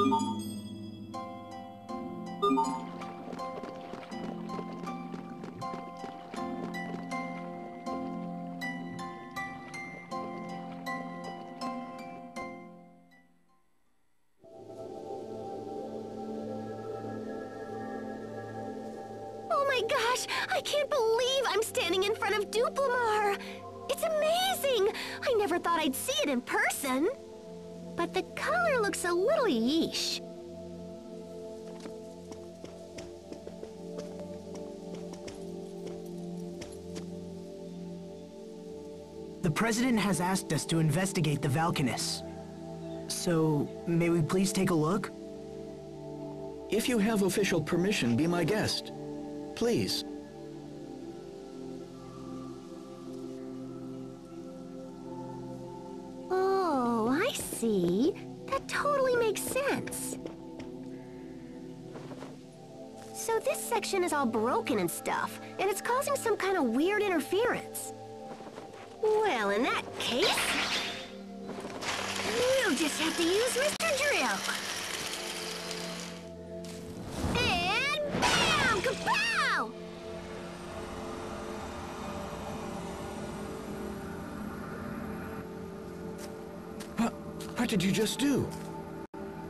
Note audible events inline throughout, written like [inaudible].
Oh my gosh! I can't believe I'm standing in front of Duplimar! It's amazing! I never thought I'd see it in person. But the color looks a little yeesh. The President has asked us to investigate the Valkines. So, may we please take a look? If you have official permission, be my guest. Please. See. That totally makes sense. So this section is all broken and stuff, and it's causing some kind of weird interference. Well, in that case, we'll just have to use Mr. Drill. And bam! What did you just do?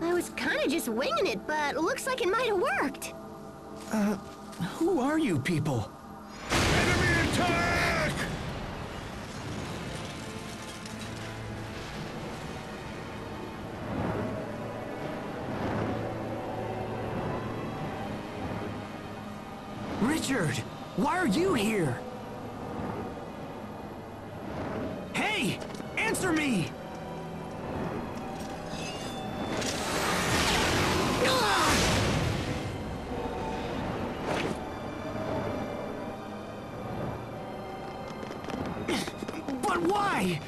I was kind of just winging it, but looks like it might have worked. Uh, who are you people? Enemy attack! Richard! Why are you here? Hey! Answer me! But why?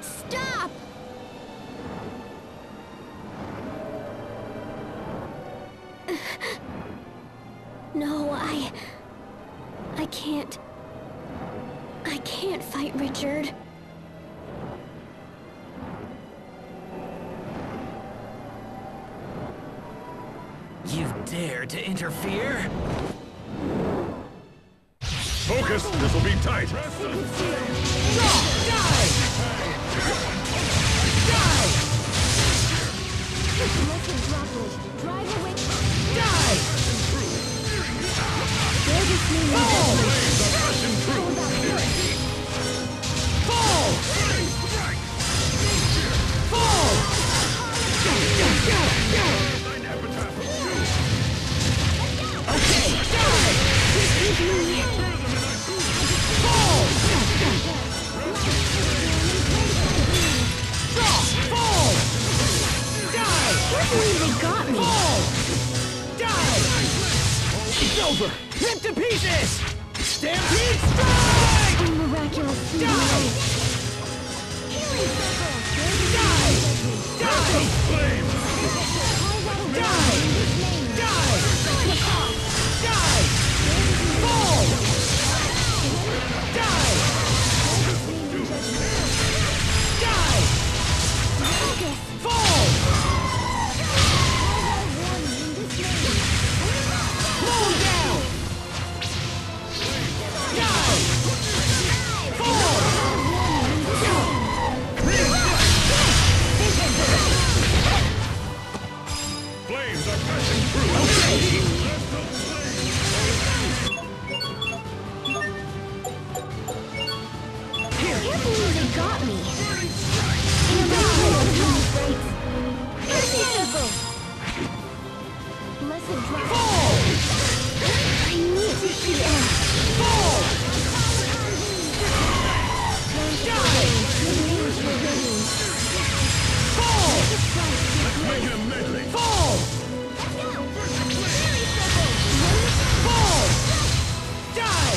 Stop! [sighs] No, I... I can't... I can't fight Richard. You dare to interfere? Focus! This will be tight! They over! Ripped to pieces! Stampede strike! A miraculous speed. Die! Die! Die!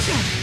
Die!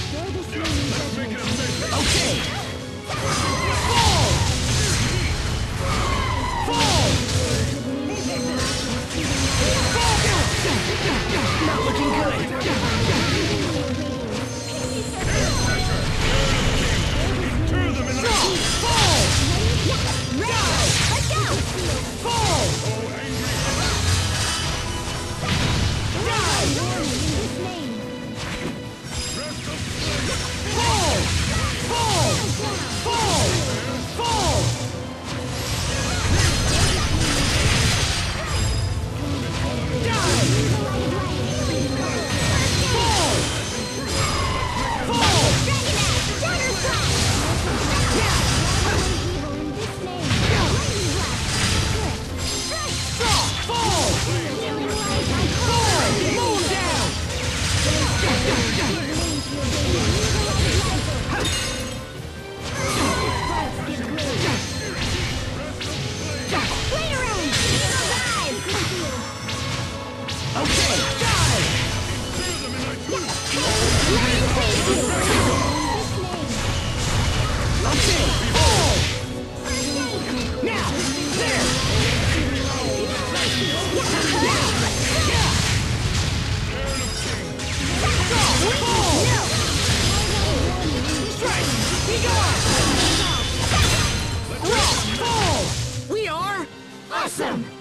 Awesome!